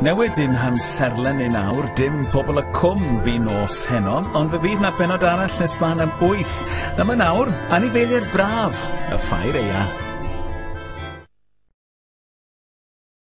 Newid dim hamserlen i nawr, dim pobl y cwm fi nos heno, ond fe fydd na benod arall nes ma'n am wyth. Yma nawr, anifeiliaid braf, y ffair eia.